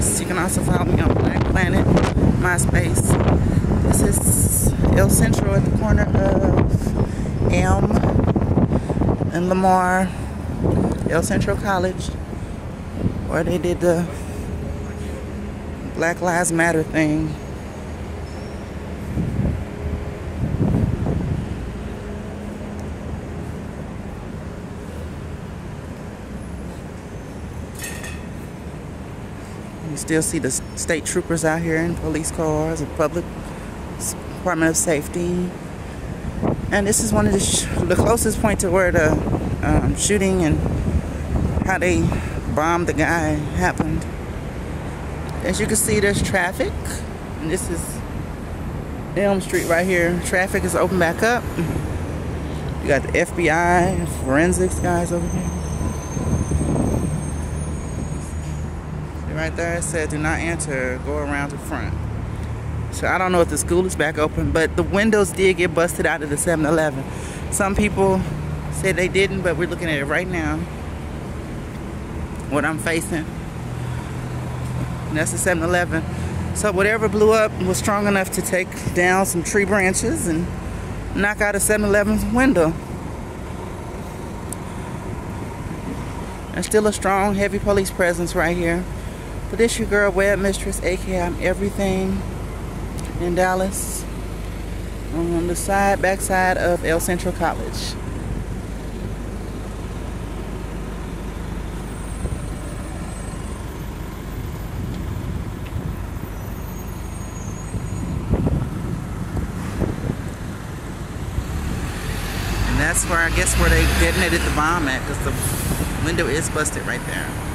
guys. You can also follow me on Black Planet, MySpace. This is El Centro at the corner of Elm and Lamar. El Centro College, where they did the Black Lives Matter thing. You still see the state troopers out here in police cars, and public Department of Safety. And this is one of the, the closest point to where the um, shooting and how they bombed the guy happened. As you can see, there's traffic. And this is Elm Street right here. Traffic is open back up. You got the FBI, forensics guys over here. Right there it said do not enter go around the front. So I don't know if the school is back open but the windows did get busted out of the 7-Eleven some people said they didn't but we're looking at it right now what I'm facing. And that's the 7-Eleven so whatever blew up was strong enough to take down some tree branches and knock out a 7-Eleven's window. There's still a strong heavy police presence right here but this your girl, Web Mistress, aka I'm everything in Dallas. On the side, back side of El Centro College. And that's where I guess where they detonated the bomb at, because the window is busted right there.